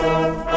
Música